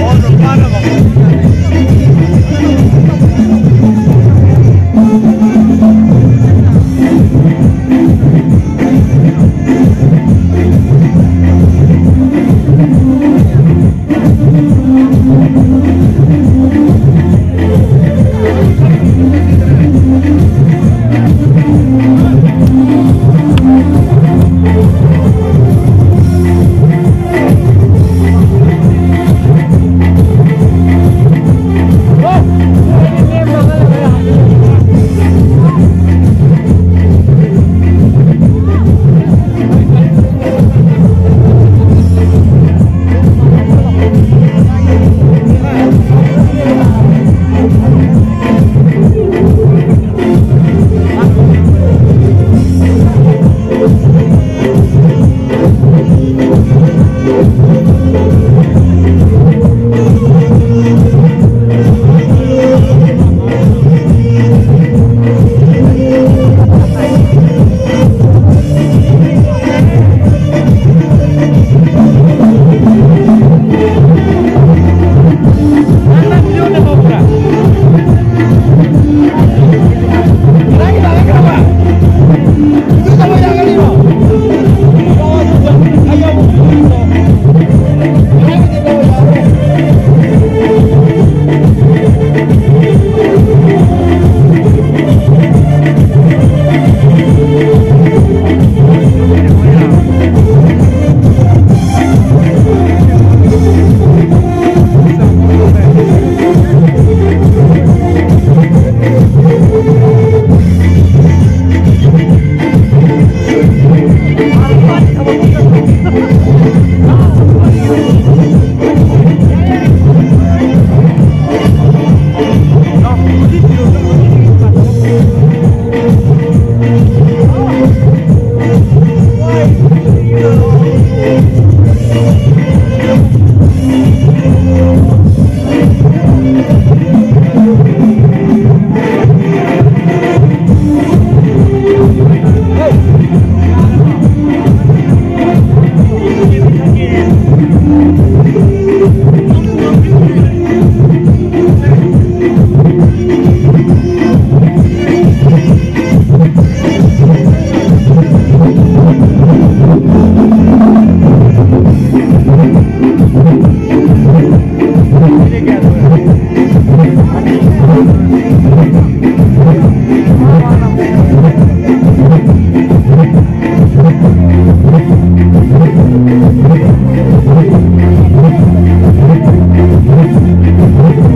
Oh, no para, vamos.